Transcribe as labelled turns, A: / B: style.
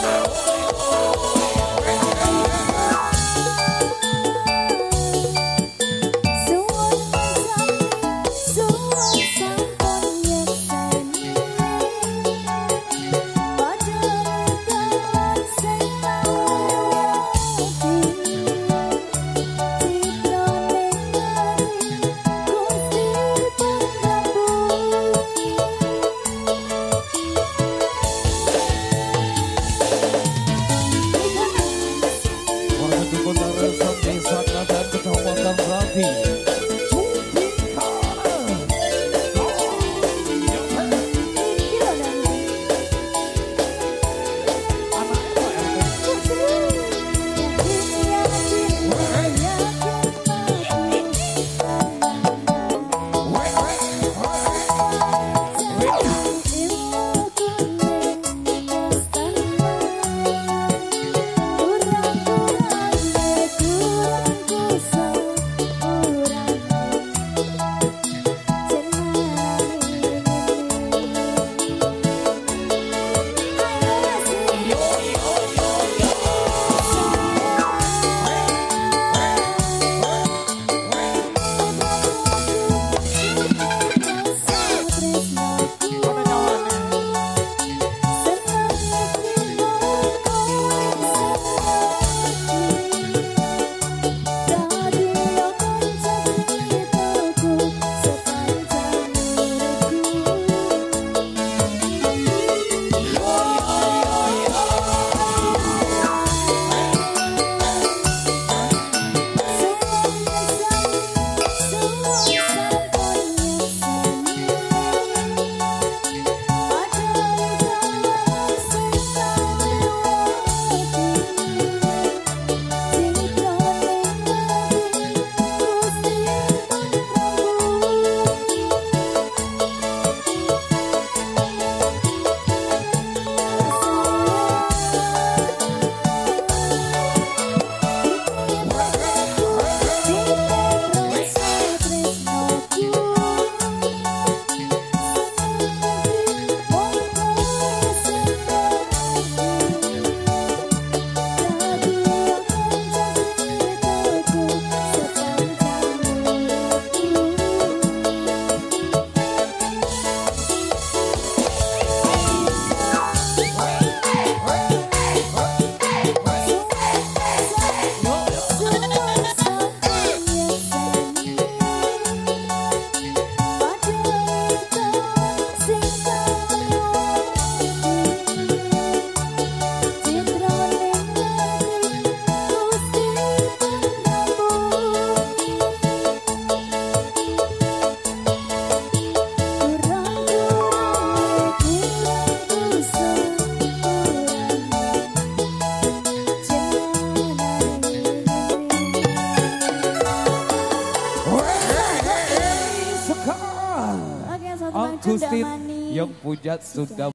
A: Oh. Agustin yang punya sudah